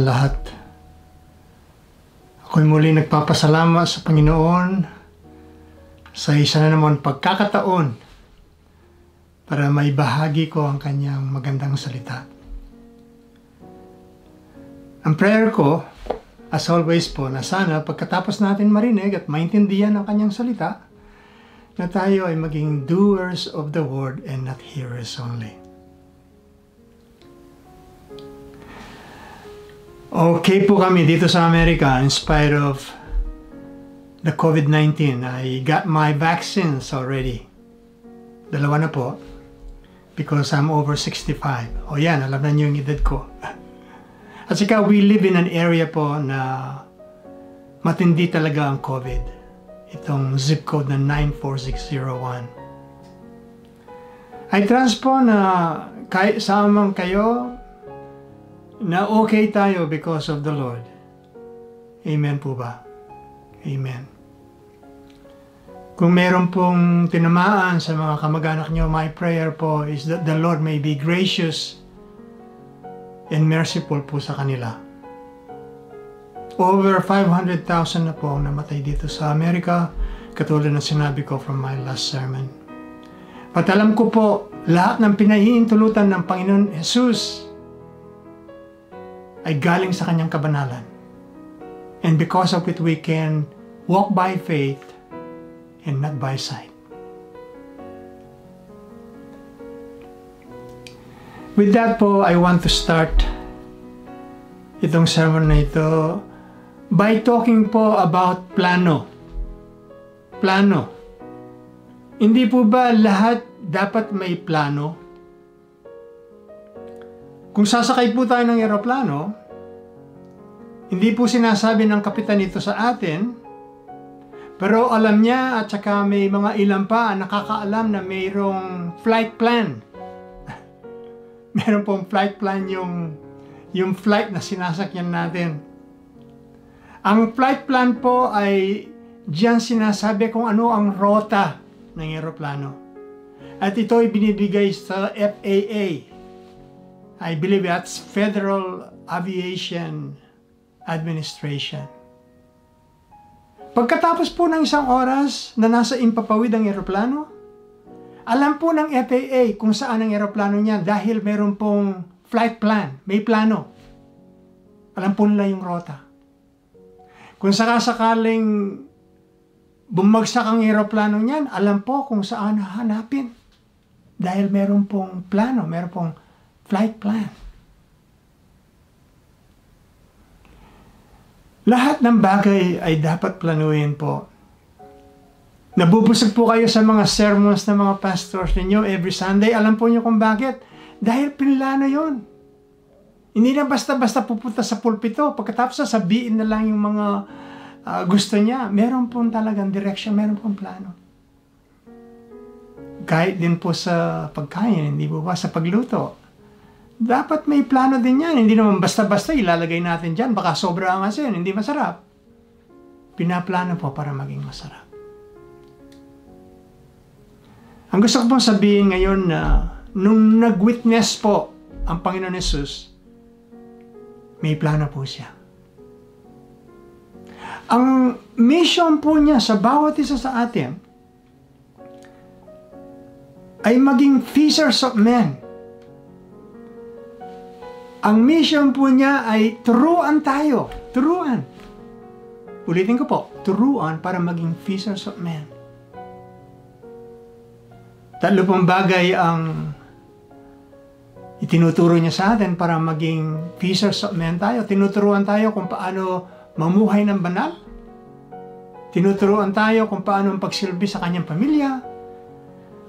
kanilang lahat. Ako'y muli nagpapasalamat sa Panginoon sa isa na naman pagkakataon para may bahagi ko ang kanyang magandang salita. Ang prayer ko, as always po, na sana pagkatapos natin marinig at maintindihan ang kanyang salita, na tayo ay maging doers of the word and not hearers only. Okay po kami dito sa Amerika in spite of the COVID-19. I got my vaccines already. Dalawa na po because I'm over 65. O yan, alam na niyo yung edad ko. At saka we live in an area po na matindi talaga ang COVID. Itong zip code na 94601. I trust po na kahit saan kayo, na okay tayo because of the Lord. Amen po ba? Amen. Kung meron pong tinamaan sa mga kamag-anak nyo, my prayer po is that the Lord may be gracious and merciful po sa kanila. Over 500,000 na po ang namatay dito sa Amerika, katulad ng sinabi ko from my last sermon. At alam ko po, lahat ng pinahihintulutan ng Panginoon Jesus ay galing sa kanyang kabanalan. And because of it, we can walk by faith and not by sight. With that po, I want to start itong sermon na ito by talking po about plano. Plano. Hindi po ba lahat dapat may plano? Kung sasakay po tayo ng eroplano, hindi po sinasabi ng kapitan ito sa atin, pero alam niya at saka may mga ilan pa nakakaalam na mayroong flight plan. Meron pong flight plan yung, yung flight na sinasakyan natin. Ang flight plan po ay diyan sinasabi kung ano ang rota ng eroplano. At ito ay binibigay sa FAA, I believe that's Federal Aviation Administration. Pagkatapos po ng isang oras na nasa impapawid ang eroplano, alam po ng FAA kung saan ang eroplano niya dahil meron pong flight plan, may plano. Alam po nila yung rota. Kung sakasakaling bumagsak ang eroplano niyan, alam po kung saan hanapin. Dahil meron pong plano, meron pong flight plan. Lahat ng bagay ay dapat planuhin po. Nabubusog po kayo sa mga sermons ng mga pastors ninyo every Sunday. Alam po niyo kung bakit? Dahil pinlano yon. Hindi na basta-basta pupunta sa pulpito. Pagkatapos sabihin na lang yung mga uh, gusto niya. Meron pong talagang direction, meron pong plano. Kahit din po sa pagkain, hindi po ba sa pagluto dapat may plano din yan. Hindi naman basta-basta ilalagay natin dyan. Baka sobra ang asin, hindi masarap. Pinaplano po para maging masarap. Ang gusto ko pong sabihin ngayon na nung nag-witness po ang Panginoon Yesus, may plano po siya. Ang mission po niya sa bawat isa sa atin ay maging fishers of men ang mission po niya ay turuan tayo. Turuan. Ulitin ko po, turuan para maging fishers of men. Tatlo pong bagay ang itinuturo niya sa atin para maging fishers of men tayo. Tinuturuan tayo kung paano mamuhay ng banal. Tinuturuan tayo kung paano pagsilbi sa kanyang pamilya.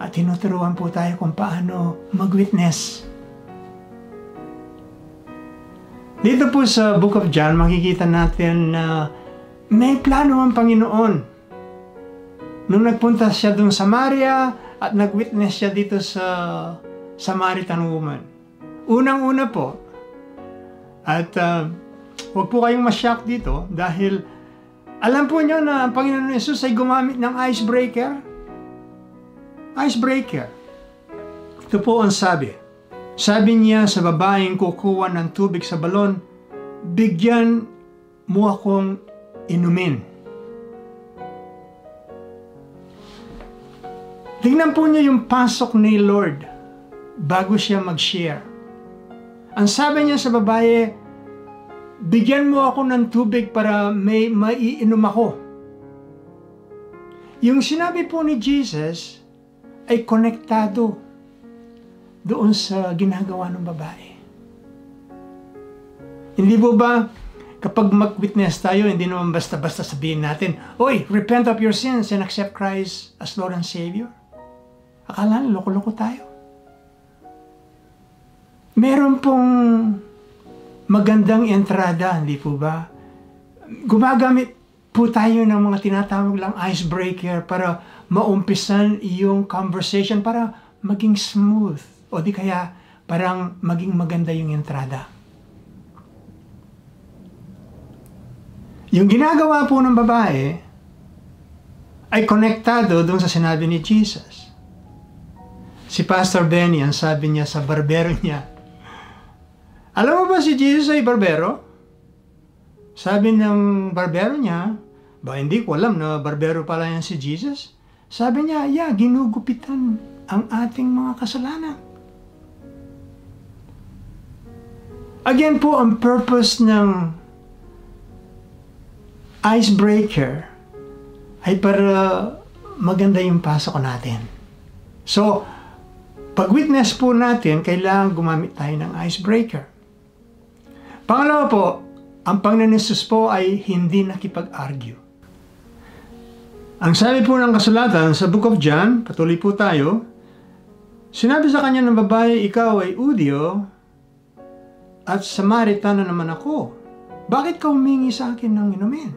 At tinuturuan po tayo kung paano mag-witness. Dito po sa Book of John, makikita natin na may plano ang Panginoon. Nung nagpunta siya dun sa Samaria at nag-witness siya dito sa Samaritan woman. Unang-una po, at uh, huwag po kayong masyak dito dahil alam po nyo na ang Panginoon Yesus ay gumamit ng icebreaker. Icebreaker. Ito po ang sabi. Sabi niya sa babaeng kukuha ng tubig sa balon, bigyan mo akong inumin. Tingnan po niyo yung pasok ni Lord bago siya mag-share. Ang sabi niya sa babae, bigyan mo ako ng tubig para may maiinom ako. Yung sinabi po ni Jesus ay konektado doon sa ginagawa ng babae. Hindi po ba kapag mag-witness tayo, hindi naman basta-basta sabihin natin, Oy, repent of your sins and accept Christ as Lord and Savior. Akala nila, loko-loko tayo. Meron pong magandang entrada, hindi po ba? Gumagamit po tayo ng mga tinatawag lang icebreaker para maumpisan yung conversation para maging smooth o di kaya parang maging maganda yung entrada. Yung ginagawa po ng babae ay konektado doon sa sinabi ni Jesus. Si Pastor Benny, ang sabi niya sa barbero niya, alam mo ba si Jesus ay barbero? Sabi ng barbero niya, ba hindi ko alam na barbero pala yan si Jesus. Sabi niya, yeah, ginugupitan ang ating mga kasalanan. Again po, ang purpose ng icebreaker ay para maganda yung pasok natin. So, pag witness po natin, kailangan gumamit tayo ng icebreaker. Pangalawa po, ang Panginoon po ay hindi nakipag-argue. Ang sabi po ng kasulatan sa Book of John, patuloy po tayo, sinabi sa kanya ng babae, ikaw ay Udio at Samaritan na naman ako. Bakit ka humingi sa akin ng inumin?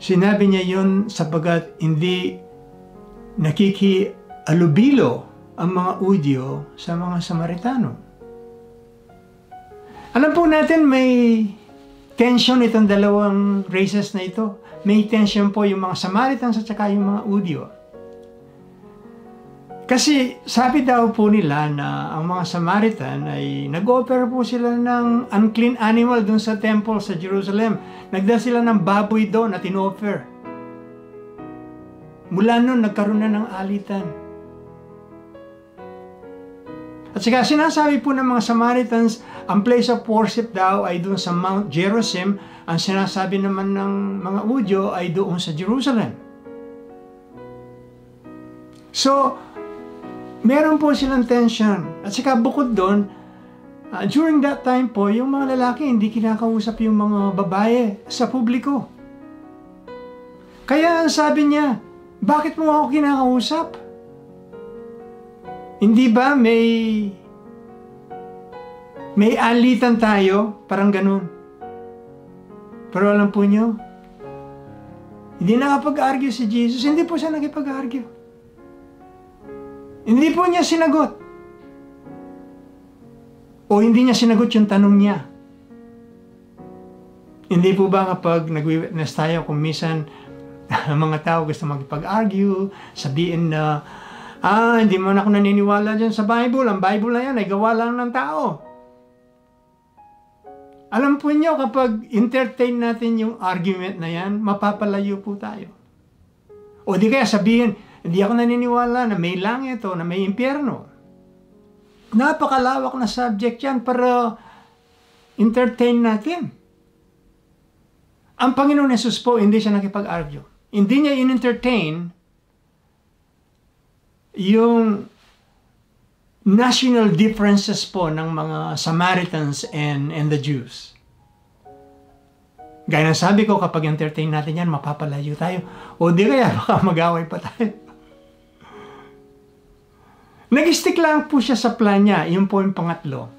Sinabi niya yun sapagat hindi nakikialubilo ang mga Udyo sa mga Samaritano. Alam po natin may tension itong dalawang races na ito. May tension po yung mga Samaritans at saka yung mga Udyo. Kasi sabi daw po nila na ang mga Samaritan ay nag-offer po sila ng unclean animal dun sa temple sa Jerusalem. Nagda sila ng baboy doon at in-offer. Mula noon, nagkaroon na ng alitan. At saka sinasabi po ng mga Samaritans, ang place of worship daw ay doon sa Mount Gerizim. Ang sinasabi naman ng mga Udyo ay doon sa Jerusalem. So, meron po silang tension. At saka bukod doon, uh, during that time po, yung mga lalaki hindi kinakausap yung mga babae sa publiko. Kaya ang sabi niya, bakit mo ako kinakausap? Hindi ba may may alitan tayo? Parang ganun. Pero alam po nyo, hindi nakapag-argue si Jesus. Hindi po siya nakipag-argue. Hindi po niya sinagot. O hindi niya sinagot yung tanong niya. Hindi po ba kapag nag-witness tayo kung minsan mga tao gusto magpag-argue, sabihin na, ah, hindi mo na ako naniniwala dyan sa Bible. Ang Bible na yan ay gawa lang ng tao. Alam po niyo, kapag entertain natin yung argument na yan, mapapalayo po tayo. O di kaya sabihin, hindi ako naniniwala na may langit o na may impyerno. Napakalawak na subject yan para entertain natin. Ang Panginoon Yesus po, hindi siya nakipag-argue. Hindi niya in-entertain yung national differences po ng mga Samaritans and, and the Jews. Gaya ng sabi ko, kapag entertain natin yan, mapapalayo tayo. O di kaya, baka mag-away pa tayo. Nag-stick lang po siya sa plan niya. Yun po yung pangatlo.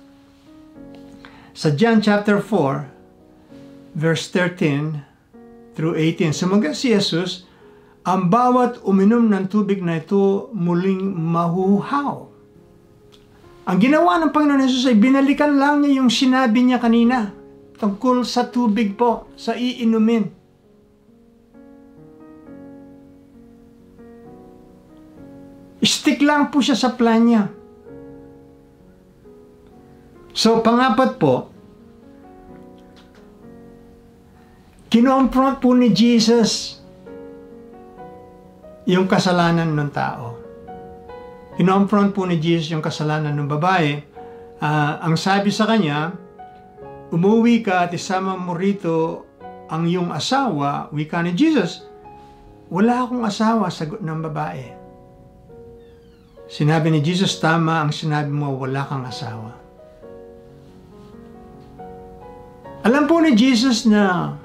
Sa John chapter 4, verse 13 through 18, sumagot si Jesus, ang bawat uminom ng tubig na ito muling mahuhaw. Ang ginawa ng Panginoon Jesus ay binalikan lang niya yung sinabi niya kanina tungkol sa tubig po, sa iinumin. Stick lang po siya sa plan niya. So, pangapat po, kinonfront po ni Jesus yung kasalanan ng tao. Kinonfront po ni Jesus yung kasalanan ng babae. Ah, ang sabi sa kanya, umuwi ka at isama mo rito ang iyong asawa, wika ni Jesus, wala akong asawa, sagot ng babae. Sinabi ni Jesus, tama ang sinabi mo, wala kang asawa. Alam po ni Jesus na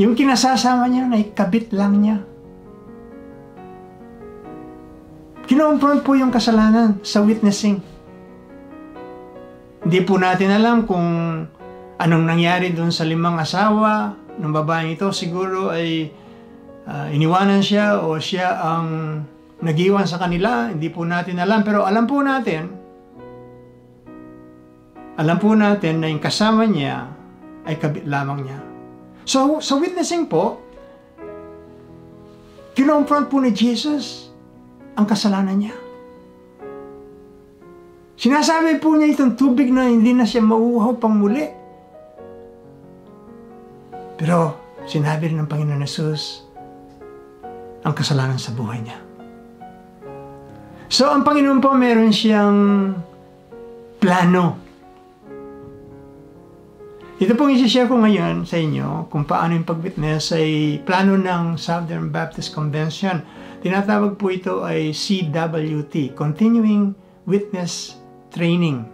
yung kinasasama niya na kabit lang niya. Kinompron po yung kasalanan sa witnessing. Hindi po natin alam kung anong nangyari doon sa limang asawa ng babaeng ito. Siguro ay ah, iniwanan siya o siya ang nagiwan sa kanila. Hindi po natin alam. Pero alam po natin, alam po natin na yung kasama niya ay kabit lamang niya. So, sa witnessing po, kinonfront po ni Jesus ang kasalanan niya. Sinasabi po niya itong tubig na hindi na siya mauuhaw pang muli. Pero sinabi rin ng Panginoon Jesus ang kasalanan sa buhay niya. So ang Panginoon po meron siyang plano. Ito pong isi-share ko ngayon sa inyo kung paano yung pag-witness ay plano ng Southern Baptist Convention. Tinatawag po ito ay CWT, Continuing Witness Training.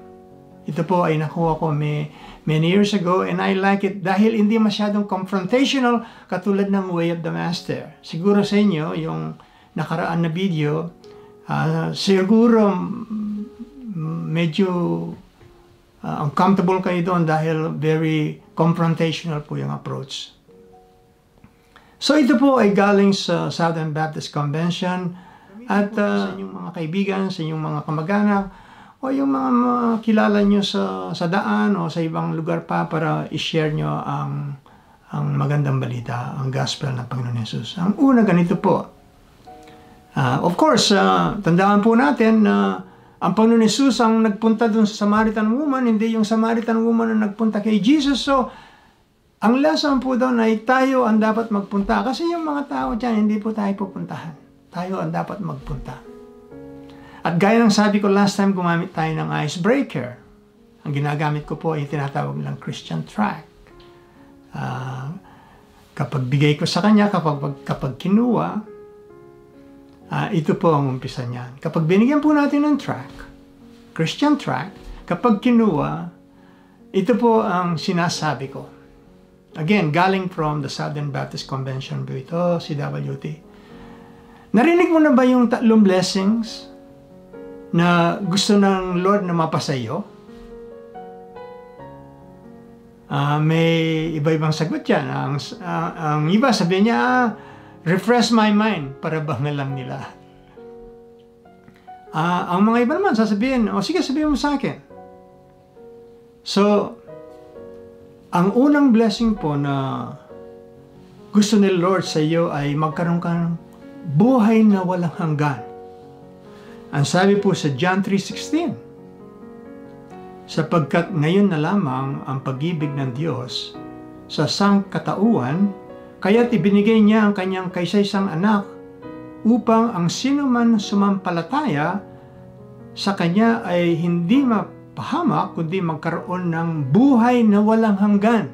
Ito po ay nakuha ko may, many years ago and I like it dahil hindi masyadong confrontational katulad ng Way of the Master. Siguro sa inyo, yung nakaraan na video, ah, siguro mm, medyo ah, uncomfortable kayo doon dahil very confrontational po yung approach. So ito po ay galing sa Southern Baptist Convention at uh, sa inyong mga kaibigan, sa inyong mga kamag-anak o yung mga, mga kilala nyo sa, sa daan o sa ibang lugar pa para i-share nyo ang, ang magandang balita, ang gospel ng Panginoon Yesus. Ang una ganito po. Ah, of course, ah, tandaan po natin na ang Panginoon Yesus ang nagpunta dun sa Samaritan woman, hindi yung Samaritan woman ang nagpunta kay Jesus. So, ang lesson po doon ay tayo ang dapat magpunta. Kasi yung mga tao dyan, hindi po tayo pupuntahan. Tayo ang dapat magpunta. At gaya ng sabi ko last time, gumamit tayo ng icebreaker. Ang ginagamit ko po ay tinatawag nilang Christian track. Ah, kapag bigay ko sa kanya, kapag, kapag kinuha, ah, ito po ang umpisa niyan. Kapag binigyan po natin ng track, Christian track, kapag kinuha, ito po ang sinasabi ko. Again, galing from the Southern Baptist Convention po ito, CWT. Narinig mo na ba yung tatlong blessings na gusto ng Lord na mapasa iyo? Ah, may iba-ibang sagot yan. Ang, ah, ang iba sabi niya, ah, refresh my mind para bang alam nila. Ah, ang mga iba naman sasabihin, o sige sabihin mo sa akin. So, ang unang blessing po na gusto ni Lord sa iyo ay magkaroon ka ng buhay na walang hanggan. Ang sabi po sa John 3.16, sapagkat ngayon na lamang ang pag-ibig ng Diyos sa sangkatauhan, kaya't ibinigay niya ang kanyang kaysa-isang anak upang ang sino man sumampalataya sa kanya ay hindi mapahamak kundi magkaroon ng buhay na walang hanggan.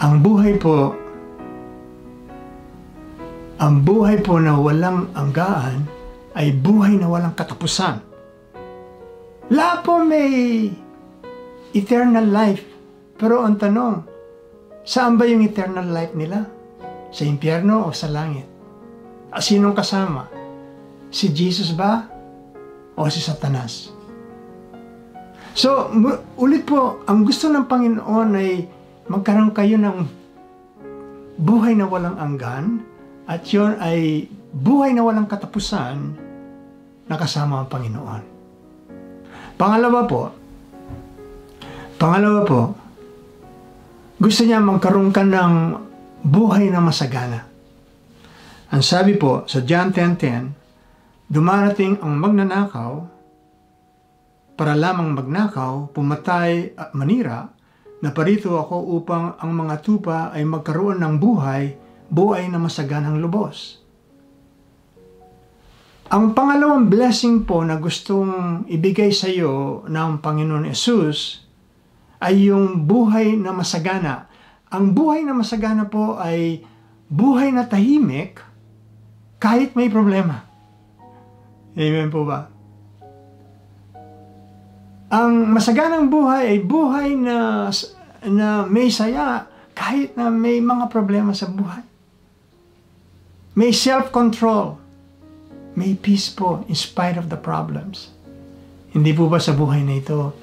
Ang buhay po ang buhay po na walang anggaan ay buhay na walang katapusan. Lahat po may eternal life. Pero ang tanong, saan ba yung eternal life nila? Sa impyerno o sa langit? Ah, Sinong kasama? Si Jesus ba? O si Satanas? So, ulit po, ang gusto ng Panginoon ay magkaroon kayo ng buhay na walang anggan at yun ay buhay na walang katapusan na kasama ang Panginoon. Pangalawa po, pangalawa po, gusto niya magkaroon ka ng buhay na masagana. Ang sabi po sa John 10.10, dumarating ang magnanakaw para lamang magnakaw, pumatay at manira, na parito ako upang ang mga tupa ay magkaroon ng buhay, buhay na masaganang lubos. Ang pangalawang blessing po na gustong ibigay sa iyo ng Panginoon Yesus ay yung buhay na masagana. Ang buhay na masagana po ay buhay na tahimik kahit may problema. Amen po ba? Ang masaganang buhay ay buhay na, na may saya kahit na may mga problema sa buhay. May self-control. May peace po in spite of the problems. Hindi po ba sa buhay na ito,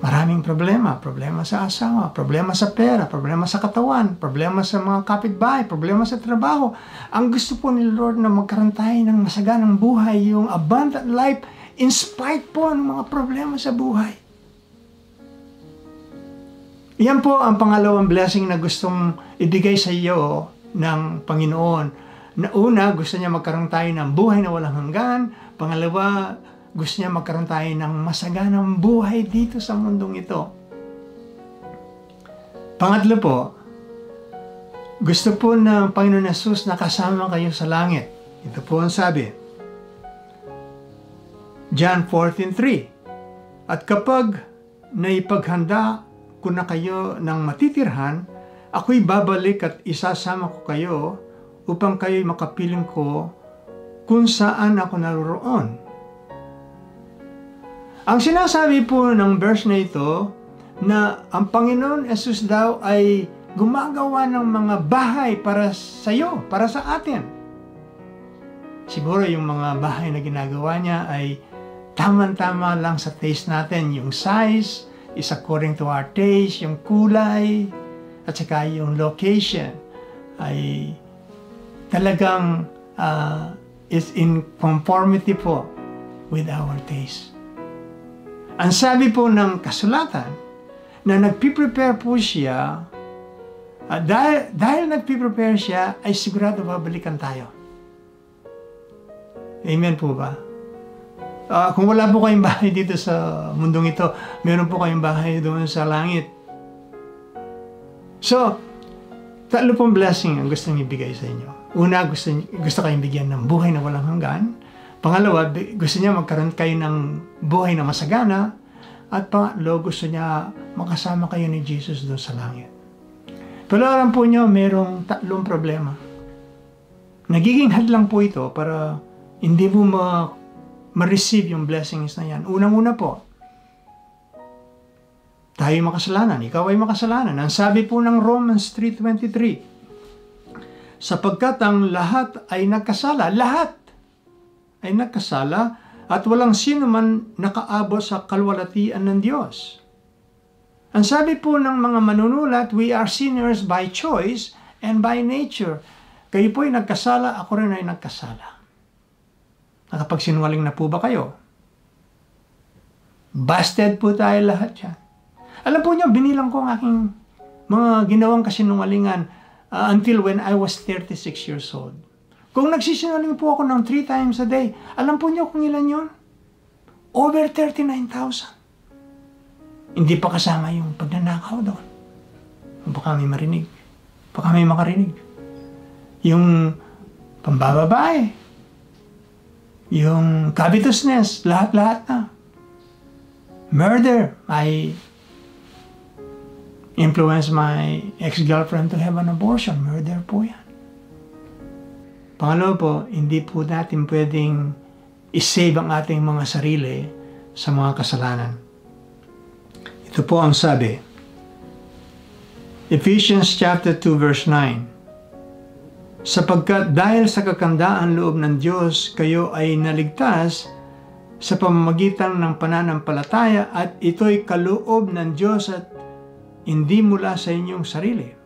maraming problema. Problema sa asawa, problema sa pera, problema sa katawan, problema sa mga kapitbahay, problema sa trabaho. Ang gusto po ni Lord na magkaroon tayo ng masaganang buhay, yung abundant life, in spite po ng mga problema sa buhay. Yan po ang pangalawang blessing na gustong ibigay sa iyo ng Panginoon. Na una, gusto niya magkaroon tayo ng buhay na walang hanggan. Pangalawa, gusto niya magkaroon tayo ng masaganang buhay dito sa mundong ito. Pangatlo po, gusto po ng Panginoon Jesus na kasama kayo sa langit. Ito po ang sabi. John 14.3 At kapag naipaghanda ko na kayo ng matitirhan, ako'y babalik at isasama ko kayo upang kayo'y makapiling ko kung saan ako naroroon. Ang sinasabi po ng verse na ito na ang Panginoon Jesus daw ay gumagawa ng mga bahay para sa iyo, para sa atin. Siguro yung mga bahay na ginagawa niya ay tamang-tama lang sa taste natin. Yung size is according to our taste, yung kulay, at saka yung location ay talagang uh, is in conformity po with our taste. Ang sabi po ng kasulatan na nagpiprepare po siya at dahil, dahil nagpiprepare siya ay sigurado babalikan tayo. Amen po ba? Ah, kung wala po kayong bahay dito sa mundong ito, meron po kayong bahay doon sa langit. So, tatlo pong blessing ang gusto niyo ibigay sa inyo. Una, gusto, gusto kayong bigyan ng buhay na walang hanggan. Pangalawa, gusto niya magkaroon kayo ng buhay na masagana. At pangatlo, gusto niya makasama kayo ni Jesus doon sa langit. Pero alam po niyo, merong tatlong problema. Nagiging hadlang po ito para hindi mo ma ma-receive yung blessings na yan. Unang-una po, tayo makasalanan. Ikaw ay makasalanan. Ang sabi po ng Romans 3.23, sapagkat ang lahat ay nagkasala, lahat ay nagkasala at walang sino man nakaabot sa kalwalatian ng Diyos. Ang sabi po ng mga manunulat, we are sinners by choice and by nature. Kayo po ay nagkasala, ako rin ay nagkasala. Nakapagsinwaling na po ba kayo? Busted po tayo lahat yan. Alam po niyo, binilang ko ang aking mga ginawang kasinungalingan uh, until when I was 36 years old. Kung nagsisinungaling po ako ng 3 times a day, alam po niyo kung ilan yon? Over 39,000. Hindi pa kasama yung pagnanakaw doon. Baka may marinig. Baka may makarinig. Yung pambababae, yung covetousness, lahat-lahat na. Murder, I influenced my ex-girlfriend to have an abortion. Murder po yan. Pangalawa po, hindi po natin pwedeng isave ang ating mga sarili sa mga kasalanan. Ito po ang sabi. Ephesians chapter 2 verse 9. Sapagkat dahil sa kakandaan loob ng Diyos, kayo ay naligtas sa pamamagitan ng pananampalataya at ito'y kaloob ng Diyos at hindi mula sa inyong sarili.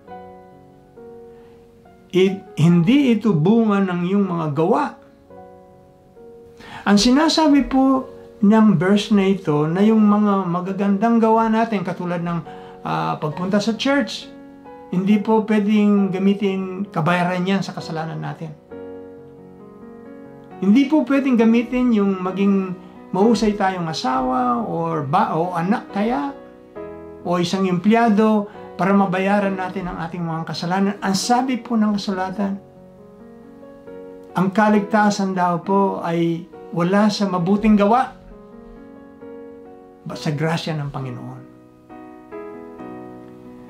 It, hindi ito bunga ng iyong mga gawa. Ang sinasabi po ng verse na ito na yung mga magagandang gawa natin katulad ng ah, pagpunta sa church, hindi po pwedeng gamitin kabayaran yan sa kasalanan natin. Hindi po pwedeng gamitin yung maging mahusay tayong asawa or ba o anak kaya o isang empleyado para mabayaran natin ang ating mga kasalanan. Ang sabi po ng kasulatan, ang kaligtasan daw po ay wala sa mabuting gawa, ba sa grasya ng Panginoon.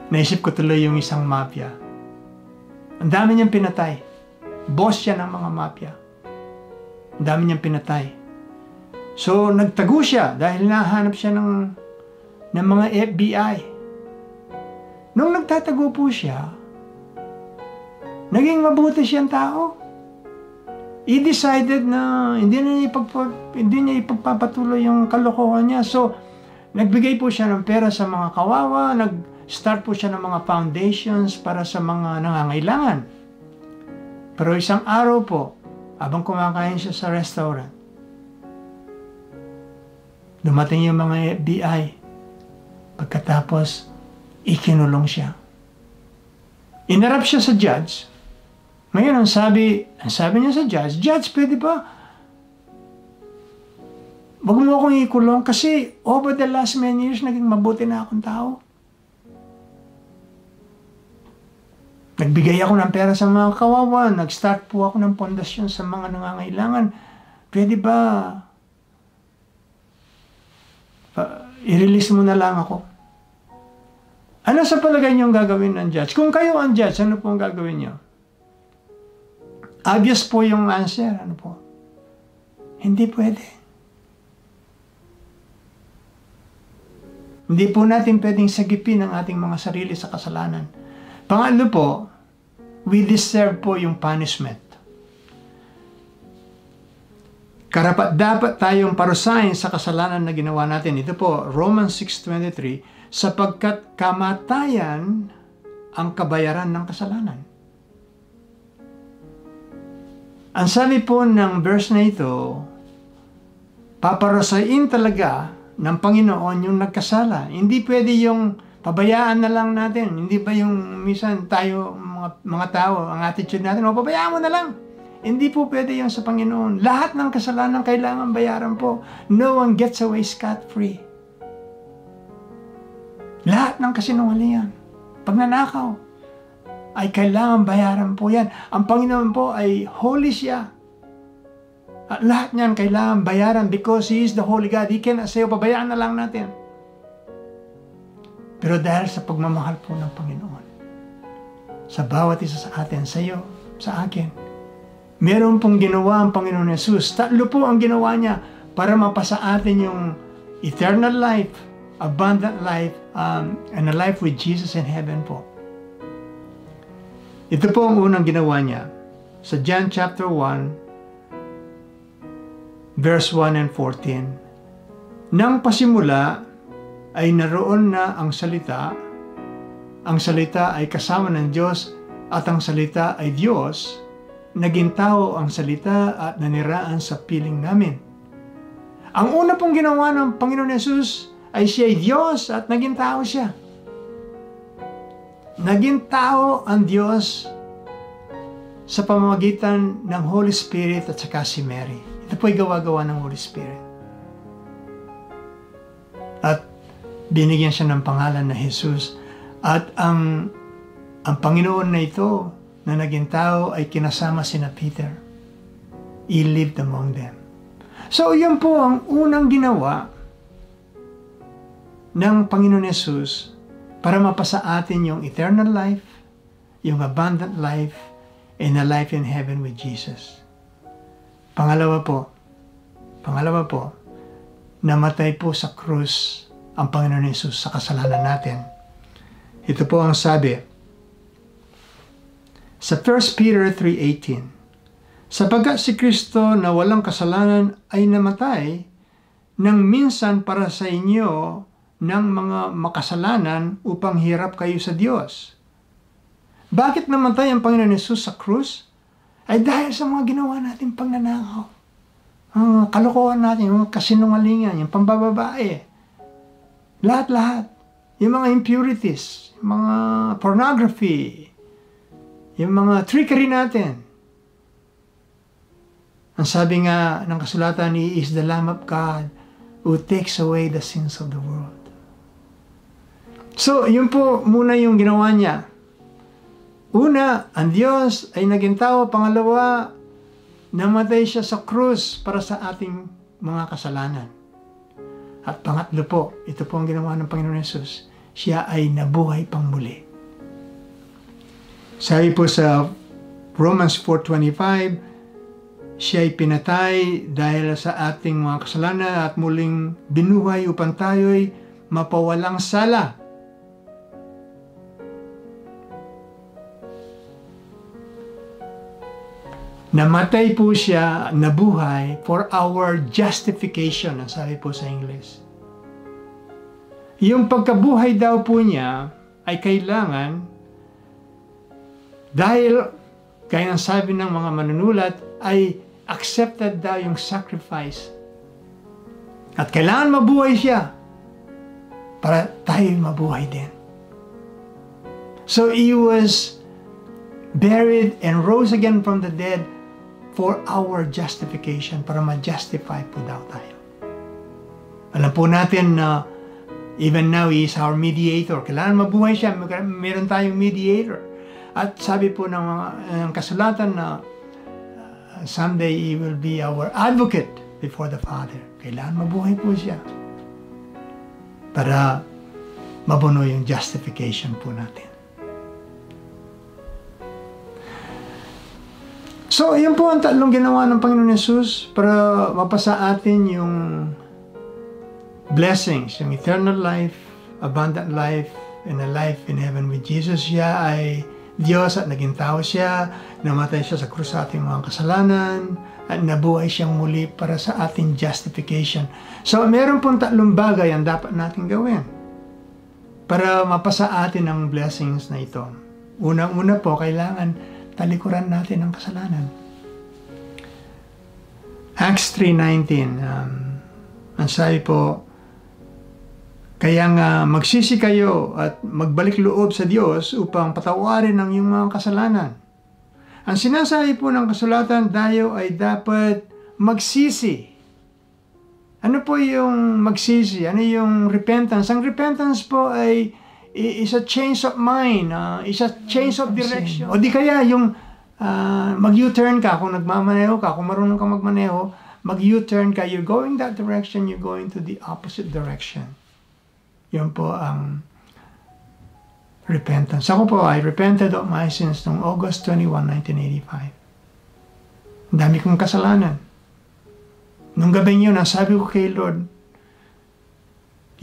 Naisip ko tuloy yung isang mafia. Ang dami niyang pinatay. Boss siya ng mga mafia. Ang dami niyang pinatay. So, nagtago siya dahil nahanap siya ng, ng mga FBI. Nung nagtatago po siya, naging mabuti siyang tao. He decided na hindi na niya, ipagpa, hindi niya ipagpapatuloy yung kalokohan niya. So, nagbigay po siya ng pera sa mga kawawa, nag-start po siya ng mga foundations para sa mga nangangailangan. Pero isang araw po, habang kumakain siya sa restaurant, dumating yung mga FBI. Pagkatapos, ikinulong siya. Inarap siya sa judge. Ngayon, ang sabi, ang sabi niya sa judge, Judge, pwede ba? Wag mo akong ikulong kasi over the last many years, naging mabuti na akong tao. Nagbigay ako ng pera sa mga kawawa, nag-start po ako ng pondasyon sa mga nangangailangan. Pwede ba uh, i-release mo na lang ako? Ano sa palagay niyong gagawin ng judge? Kung kayo ang judge, ano po ang gagawin niyo? Obvious po yung answer. Ano po? Hindi pwede. Hindi po natin pwedeng sagipin ang ating mga sarili sa kasalanan. Pangatlo po, we deserve po yung punishment. Karapat dapat tayong parusahin sa kasalanan na ginawa natin. Ito po, Romans 6.23, sapagkat kamatayan ang kabayaran ng kasalanan. Ang sabi po ng verse na ito, paparusain talaga ng Panginoon yung nagkasala. Hindi pwede yung pabayaan na lang natin. Hindi ba yung minsan tayo, mga, mga tao, ang attitude natin, o pabayaan mo na lang. Hindi po pwede yung sa Panginoon. Lahat ng kasalanan kailangan bayaran po. No one gets away scot-free. Lahat ng kasinungalingan, pagnanakaw, ay kailangan bayaran po yan. Ang Panginoon po ay holy siya. At lahat niyan kailangan bayaran because He is the Holy God. He cannot say, pabayaan na lang natin. Pero dahil sa pagmamahal po ng Panginoon, sa bawat isa sa atin, sa iyo, sa akin, meron pong ginawa ang Panginoon Yesus. Tatlo po ang ginawa niya para mapasa atin yung eternal life, abundant life, um, and a life with Jesus in heaven po. Ito po ang unang ginawa niya. Sa John chapter 1, verse 1 and 14. Nang pasimula ay naroon na ang salita, ang salita ay kasama ng Diyos at ang salita ay Diyos, naging tao ang salita at naniraan sa piling namin. Ang una pong ginawa ng Panginoon Yesus ay siya ay Diyos at naging tao siya. Naging tao ang Diyos sa pamamagitan ng Holy Spirit at saka si Mary. Ito po ay gawa-gawa ng Holy Spirit. At binigyan siya ng pangalan na Jesus. At ang, ang Panginoon na ito na naging tao ay kinasama sina Peter. He lived among them. So, yun po ang unang ginawa ng Panginoon Yesus para mapasa atin yung eternal life, yung abundant life, and a life in heaven with Jesus. Pangalawa po, pangalawa po, namatay po sa krus ang Panginoon Yesus sa kasalanan natin. Ito po ang sabi sa 1 Peter 3.18 Sapagkat si Kristo na walang kasalanan ay namatay nang minsan para sa inyo ng mga makasalanan upang hirap kayo sa Diyos. Bakit namatay ang Panginoon Yesus sa krus? Ay dahil sa mga ginawa natin pagnanakaw. Ang kalokohan natin, yung kasinungalingan, yung pambababae. Lahat-lahat. Yung mga impurities, yung mga pornography, yung mga trickery natin. Ang sabi nga ng kasulatan, He is the Lamb of God who takes away the sins of the world. So, yun po muna yung ginawa niya. Una, ang Diyos ay naging tao. Pangalawa, namatay siya sa krus para sa ating mga kasalanan. At pangatlo po, ito po ang ginawa ng Panginoon Yesus. Siya ay nabuhay pang muli. Sabi po sa Romans 4.25, siya ay pinatay dahil sa ating mga kasalanan at muling binuhay upang tayo'y mapawalang sala. Namatay po siya, nabuhay for our justification, ang sabi po sa English. Yung pagkabuhay daw po niya ay kailangan dahil, kaya ang sabi ng mga manunulat, ay accepted daw yung sacrifice. At kailangan mabuhay siya para tayo mabuhay din. So he was buried and rose again from the dead for our justification, para ma-justify po daw tayo. Alam po natin na even now, He is our mediator. Kailangan mabuhay siya, meron tayong mediator. At sabi po ng mga ng kasulatan na uh, someday He will be our advocate before the Father. Kailangan mabuhay po siya para mabuno yung justification po natin. So, yun po ang tatlong ginawa ng Panginoon Yesus para mapasa atin yung blessings, yung eternal life, abundant life, and a life in heaven with Jesus. Siya ay Diyos at naging tao siya, namatay siya sa krus sa ating mga kasalanan, at nabuhay siyang muli para sa ating justification. So, meron pong tatlong bagay ang dapat natin gawin para mapasa atin ang blessings na ito. Unang-una po, kailangan talikuran natin ang kasalanan. Acts 3.19 um, ang sabi po, kaya nga magsisi kayo at magbalik loob sa Diyos upang patawarin ang iyong mga kasalanan. Ang sinasabi po ng kasulatan, tayo ay dapat magsisi. Ano po yung magsisi? Ano yung repentance? Ang repentance po ay is a change of mind, uh, is a change of direction. O di kaya yung uh, mag-U-turn ka kung nagmamaneho ka, kung marunong ka magmaneho, mag-U-turn ka, you're going that direction, you're going to the opposite direction. Yun po ang repentance. Ako po, I repented of my sins noong August 21, 1985. Ang dami kong kasalanan. Nung gabi yun, sabi ko kay Lord,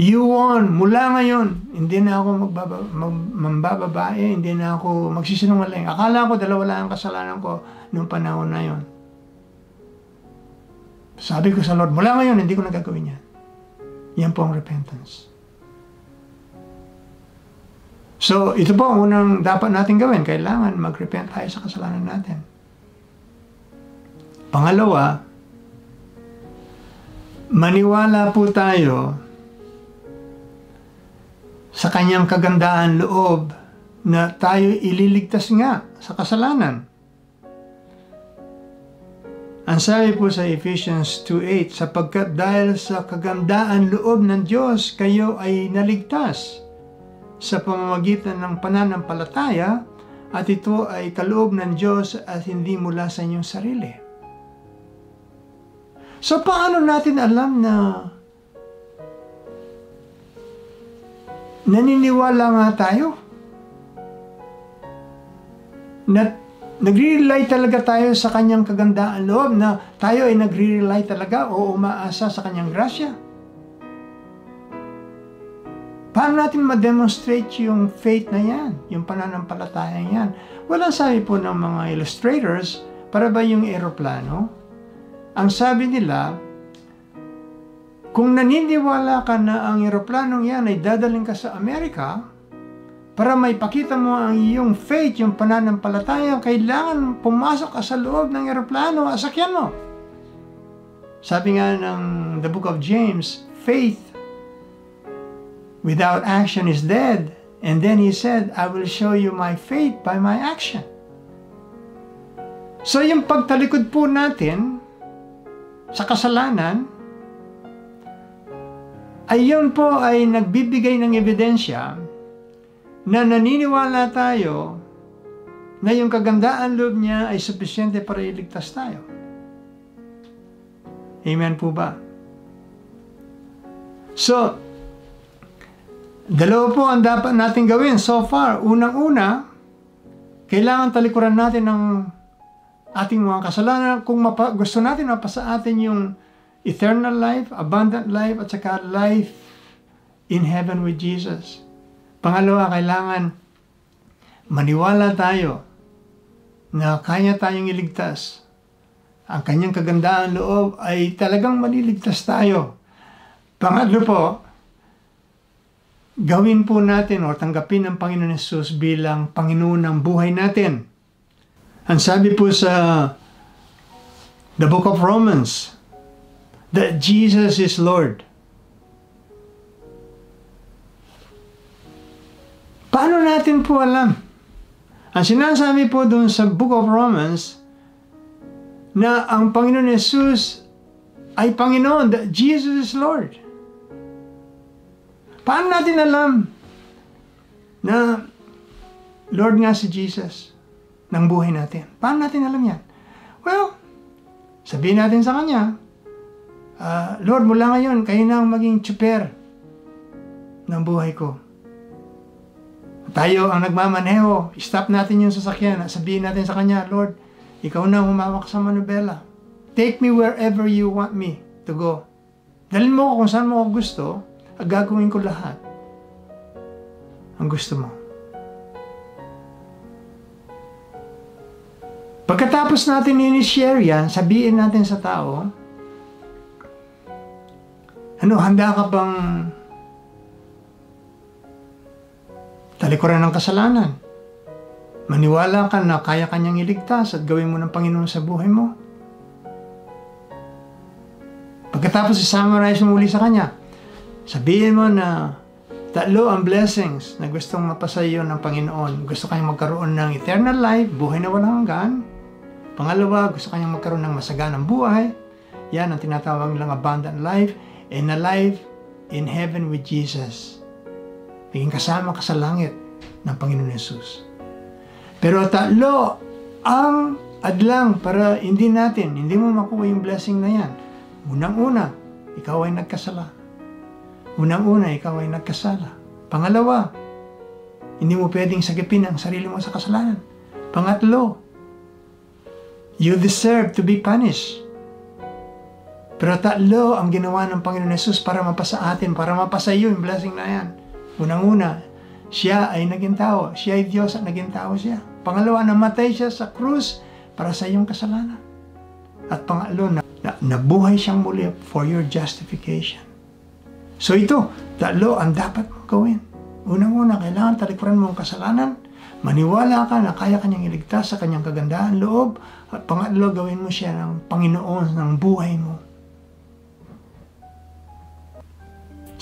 You won. Mula ngayon, hindi na ako magbaba, hindi na ako magsisinungaling. Akala ko dalawa lang ang kasalanan ko noong panahon na yon. Sabi ko sa Lord, mula ngayon, hindi ko na gagawin yan. Yan po ang repentance. So, ito po ang unang dapat natin gawin. Kailangan mag-repent tayo sa kasalanan natin. Pangalawa, maniwala po tayo sa kanyang kagandaan loob na tayo ililigtas nga sa kasalanan. Ang sabi po sa Ephesians 2.8, sapagkat dahil sa kagandaan loob ng Diyos, kayo ay naligtas sa pamamagitan ng pananampalataya at ito ay kaloob ng Diyos at hindi mula sa inyong sarili. So paano natin alam na naniniwala nga tayo na nagre-rely talaga tayo sa kanyang kagandaan loob na tayo ay nagre-rely talaga o umaasa sa kanyang grasya. Paano natin ma-demonstrate yung faith na yan, yung pananampalataya yan? Walang sabi po ng mga illustrators, para ba yung eroplano? Ang sabi nila, kung naniniwala ka na ang eroplanong yan ay dadaling ka sa Amerika, para may pakita mo ang iyong faith, yung pananampalataya, kailangan pumasok ka sa loob ng eroplano, asakyan mo. Sabi nga ng the book of James, faith without action is dead. And then he said, I will show you my faith by my action. So yung pagtalikod po natin sa kasalanan, ay yun po ay nagbibigay ng ebidensya na naniniwala tayo na yung kagandaan loob niya ay sufisyente para iligtas tayo. Amen po ba? So, dalawa po ang dapat natin gawin so far. Unang-una, kailangan talikuran natin ng ating mga kasalanan kung mapa, gusto natin mapasa atin yung eternal life, abundant life, at saka life in heaven with Jesus. Pangalawa, kailangan maniwala tayo na kaya tayong iligtas. Ang kanyang kagandaan loob ay talagang maliligtas tayo. Pangatlo po, gawin po natin o tanggapin ng Panginoon Yesus bilang Panginoon ng buhay natin. Ang sabi po sa the book of Romans, that Jesus is Lord. Paano natin po alam? Ang sinasabi po doon sa Book of Romans na ang Panginoon Yesus ay Panginoon, that Jesus is Lord. Paano natin alam na Lord nga si Jesus ng buhay natin? Paano natin alam yan? Well, sabihin natin sa Kanya, uh, Lord, mula ngayon, kayo na ang maging tsuper ng buhay ko. Tayo ang nagmamaneho, stop natin yung sasakyan, sabihin natin sa Kanya, Lord, ikaw na humawak sa manubela. Take me wherever you want me to go. Dalhin mo ko kung saan mo ako gusto, at gagawin ko lahat ang gusto mo. Pagkatapos natin ini-share yan, sabihin natin sa tao, ano, handa ka bang talikuran ng kasalanan? Maniwala ka na kaya kanyang iligtas at gawin mo ng Panginoon sa buhay mo? Pagkatapos i-summarize mo muli sa kanya, sabihin mo na tatlo ang blessings na gustong mapasa iyo ng Panginoon. Gusto kanyang magkaroon ng eternal life, buhay na walang hanggan. Pangalawa, gusto kanyang magkaroon ng masaganang buhay. Yan ang tinatawag nilang abundant life and a life in heaven with Jesus. Maging kasama ka sa langit ng Panginoon Yesus. Pero tatlo ang adlang para hindi natin, hindi mo makuha yung blessing na yan. Unang-una, ikaw ay nagkasala. Unang-una, ikaw ay nagkasala. Pangalawa, hindi mo pwedeng sagipin ang sarili mo sa kasalanan. Pangatlo, you deserve to be punished. Pero tatlo ang ginawa ng Panginoon Yesus para mapasa atin, para mapasa iyo yung blessing na yan. Unang-una, siya ay naging tao. Siya ay Diyos at naging tao siya. Pangalawa, namatay siya sa krus para sa iyong kasalanan. At pangatlo, na, na, nabuhay siyang muli for your justification. So ito, tatlo ang dapat mong gawin. Unang-una, kailangan talikuran mo ang kasalanan. Maniwala ka na kaya kanyang iligtas sa kanyang kagandahan loob. At pangatlo, gawin mo siya ng Panginoon ng buhay mo.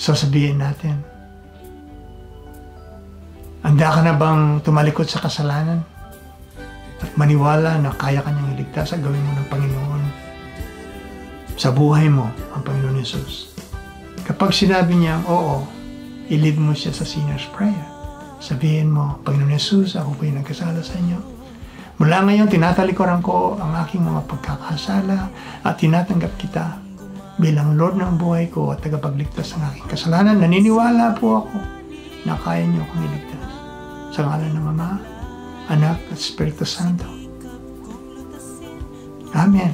So sabihin natin, Handa ka na bang tumalikod sa kasalanan? At maniwala na kaya kanyang iligtas at gawin mo ng Panginoon sa buhay mo ang Panginoon Yesus. Kapag sinabi niya, oo, ilid mo siya sa sinner's prayer. Sabihin mo, Panginoon Yesus, ako po yung nagkasala sa inyo. Mula ngayon, tinatalikuran ko ang aking mga pagkakasala at tinatanggap kita bilang Lord ng buhay ko at tagapagligtas ng aking kasalanan. Naniniwala po ako na kaya niyo akong iligtas. Sa ngalan ng Ama, Anak at Espiritu Santo. Amen.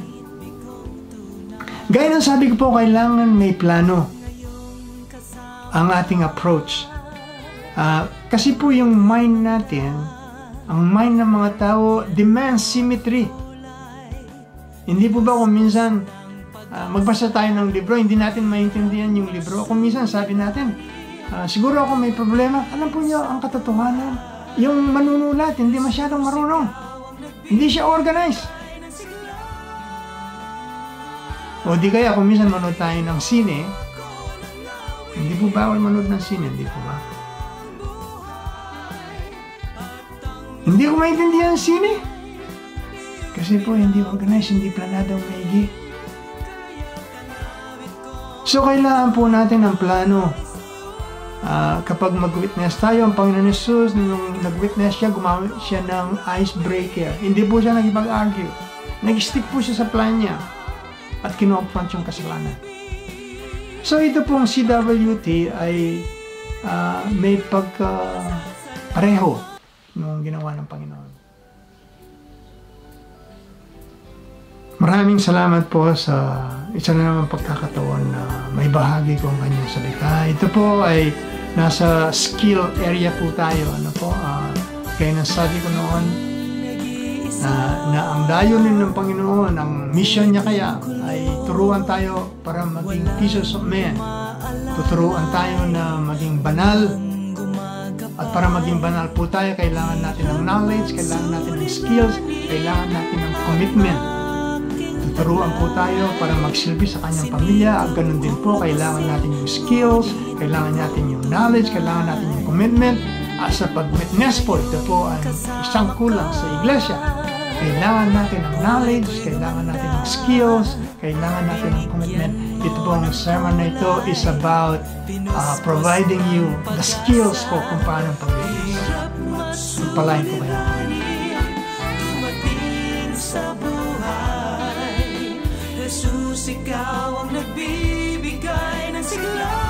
Gaya ng sabi ko po, kailangan may plano ang ating approach. Ah, kasi po yung mind natin, ang mind ng mga tao demands symmetry. Hindi po ba kung minsan ah, magbasa tayo ng libro, hindi natin maintindihan yung libro. Kung minsan sabi natin, ah, siguro ako may problema. Alam po niyo, ang katotohanan, yung manunulat, hindi masyadong marunong. Hindi siya organized. O di kaya kung minsan manood tayo ng sine, hindi po bawal manood ng sine, hindi po ba? Hindi ko maintindihan ang sine. Kasi po hindi organized, hindi planado ang maigi. So kailangan po natin ng plano. Ah, kapag mag-witness tayo, ang Panginoon Jesus, nung nag-witness siya, gumamit siya ng icebreaker. Hindi po siya nagipag-argue. Nag-stick po siya sa plan niya at kinonfront yung kasalanan. So ito pong CWT ay ah, may pagka pareho nung ginawa ng Panginoon. Maraming salamat po sa isa na naman pagkakataon na may bahagi ko ang kanyang salita. Ito po ay nasa skill area po tayo. Ano po, ah, kaya nasabi ko noon na, na ang layunin ng Panginoon, ang mission niya kaya ay turuan tayo para maging pieces of men. Tuturuan tayo na maging banal at para maging banal po tayo, kailangan natin ng knowledge, kailangan natin ng skills, kailangan natin ng commitment. Tuturuan po tayo para magsilbi sa kanyang pamilya at ganun din po, kailangan natin yung skills, kailangan natin yung knowledge, kailangan natin yung commitment. At sa pag-witness po, ito po ang isang kulang sa iglesia. Kailangan natin ng knowledge, kailangan natin ng skills, kailangan natin ng commitment. Ito po ang sermon na ito is about uh, providing you the skills po kung paano pag-witness. Pagpalain po kayo. Ikaw ang nagbibigay ng sigla.